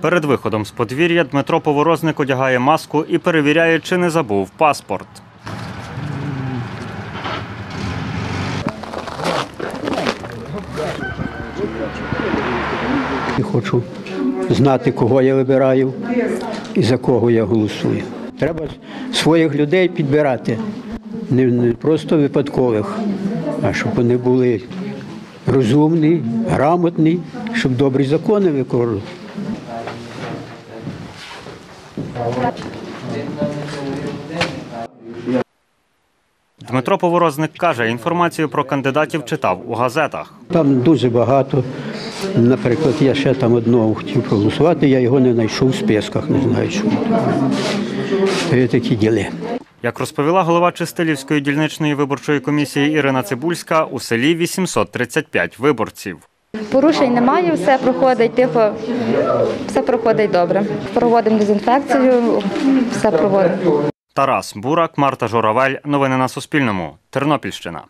Перед виходом з подвір'я Дмитро Поворозник одягає маску і перевіряє, чи не забув паспорт. І хочу знати, кого я вибираю і за кого я голосую. Треба своїх людей підбирати, не, не просто випадкових, а щоб вони були розумні, грамотні, щоб добрі закони виконували. Дмитро Поворозник каже, інформацію про кандидатів читав у газетах. Там дуже багато. Наприклад, я ще там одного хотів проголосувати, я його не знайшов в списках, не знаю чому. Такі діли. Як розповіла голова Чистилівської дільничної виборчої комісії Ірина Цибульська, у селі 835 виборців. Порушень немає, все проходить тихо, все проходить добре. Проводимо дезінфекцію, все проводимо. Тарас Бурак, Марта Журавель. Новини на Суспільному. Тернопільщина.